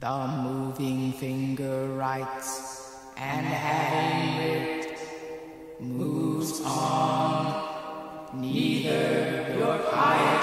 The moving finger writes, and having writ, moves on. Neither your piety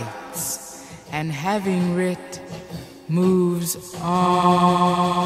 writes, and having writ, moves on.